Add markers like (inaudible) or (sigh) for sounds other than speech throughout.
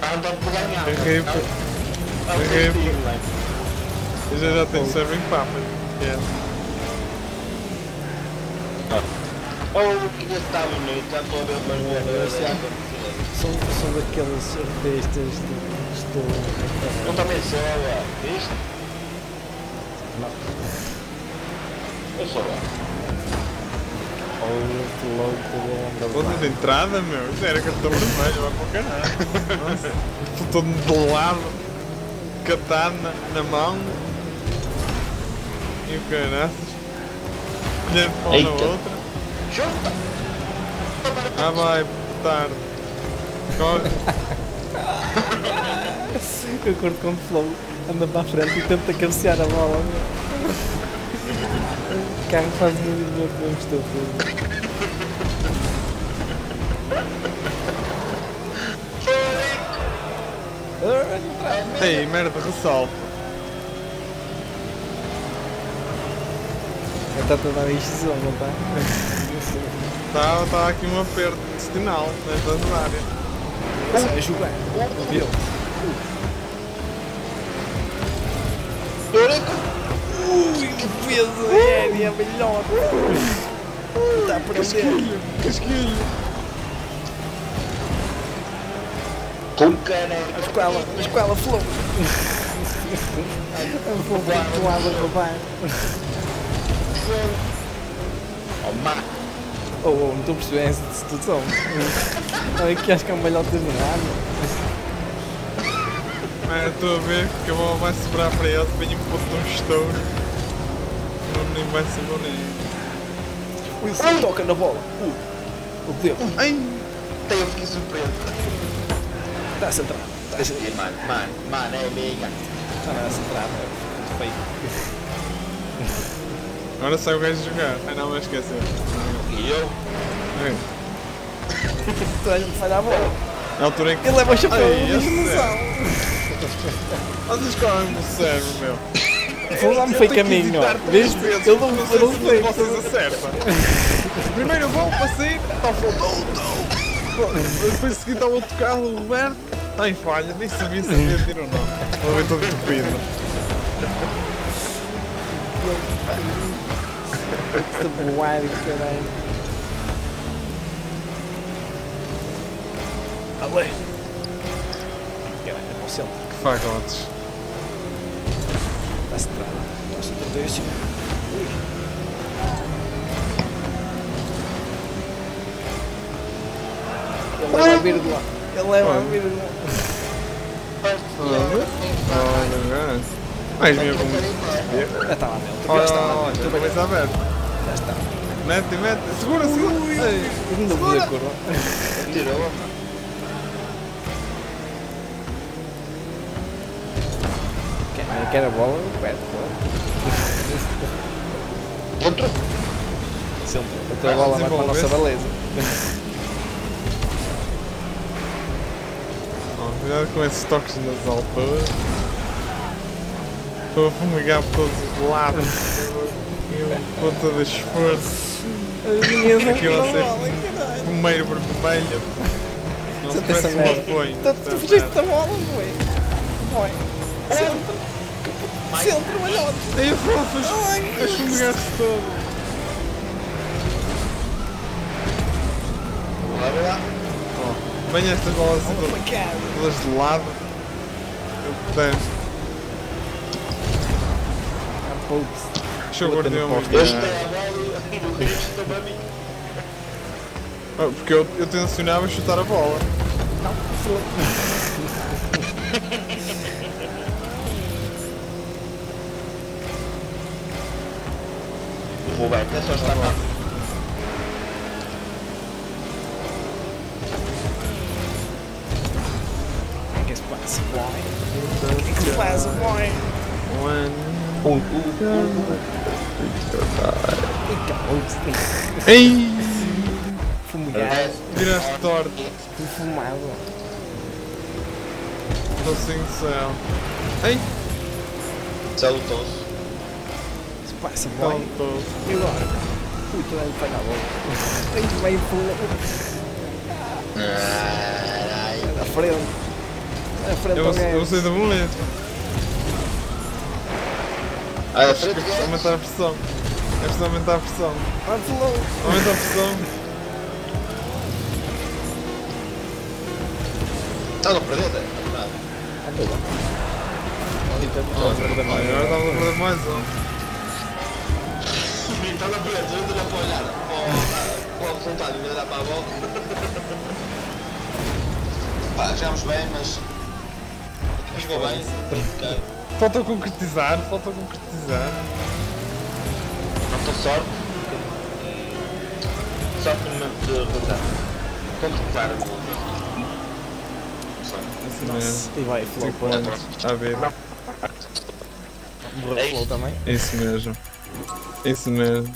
Não pode ganhar. Errei. É Errei. Eu já, já tenho serving. Yeah. Oh, que já está bonito, já estou a ver umas boas. São, são daqueles artistas de estou. Eu também sou, ó. Viste? Não. Eu sou, ó. Louco da Ponto de entrada, meu. Isso era cartão vermelho, vai para o caralho. Nossa. Estou todo de lado. Katana na mão. E o caraças. Olhando para uma na outra. Junta! Ah vai, tarde. Corre. Eu curto quando o Flow anda para a frente e tenta cabecear a bola. O carro faz muito bem que estou Ei, merda, ressalto. Está a dar isto não está? Estava tá, aqui um aperto destinal nesta área. Sai a jogar. Viu? Ui, que peso é, é melhor. Está a prender. Casquilho. Com caneca. A escola, a escola Flow. A Flow com água para baixo. Oh, má. Oh, oh, não estou a perceber essa situação. (laughs) Olha que acho que é um balhotas no ar. Estou a ver que a bola vai sobrar para ele. Venha um pouco de um estouro. Nem vai ser bom nem. Ui, se toca na bola. Ui, o Deus. Ai! Tenho que surpresa. Está centrado. Está E, mano, mano, mano, é amiga. Está centrado. é Feio. Agora sai o gajo jogar. Ai não, vai esquecer. E eu? Ai, Toda a gente falha a bola. Na altura em que. Ele leva o chapéu de esse ilusão. Vocês comem no cérebro, meu. Foi lá me foi caminho, ó. Vês? Eu não não sei não se sei. vocês acertam. Primeiro eu vou para sair, está faltando. Depois seguinte está o outro carro, o Roberto. Ai, falha, nem sabia se havia tiro ou não. Vou ver todo entupido. Esta boada, caralho. Ale. Caralho, é para o centro. Que fagotes. Está centrado. Está centradíssimo. Ele leva a vírgula. Ele leva a Olha. vírgula. Olha, mais mesmo. Já está lá dentro. Já está lá dentro. olha, coisa aberta. Já está. Mete, mete. Segura, segura. Ei, Eu não vi a Quem quer a bola, perde. Outro? Sempre. A tua bola vai para a nossa beleza. Cuidado com esses toques nas alturas. Estou a fumigar por todos os lados. E com todo esforço. Aqui você fumeiro vermelho. Não se uma merda. foi. Tu, tu fugiste da bola, não é? Não é? Centro. Centro, malhote. Aí fofas, Ai, a fumigar-se todo. Bora lá. Ó, Venha estas bolas assim Bola todas- de lado. Eu detesto. Ah, putz. Deixa eu guardar uma é bola. Ah, Porque eu, eu tencionava chutar a bola. Não, (laughs) passa, boy? Um, um, um. Ei! Fumigado. Viraste torto. Fumado. Estou sem céu. Ei! Salutou-se. Se passa, boy. Saltou. E agora? Ui, toda a gente vai na bola. Tem que vai pula. Ah, frente. À frente Eu, vou- eu sei da boleto. Ah, É a frente preciso aumentar a pressão. É preciso aumentar a pressão. Aumenta a pressão. Está no perder, é? Nada. Agora estamos a perder mais um. Está no perder, eu estou a olhar. Para o resultado, ainda dá para a volta. (laughs) Pá, chegámos bem, mas. Jogou bem. Ok. Falta concretizar, falta concretizar. Não estou sorte. Sorte no momento de resultado. Concretizar o. Isso mesmo. E vai para pontos. À vida. morrer flow também. Isso mesmo. Isso mesmo.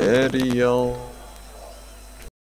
Ariel.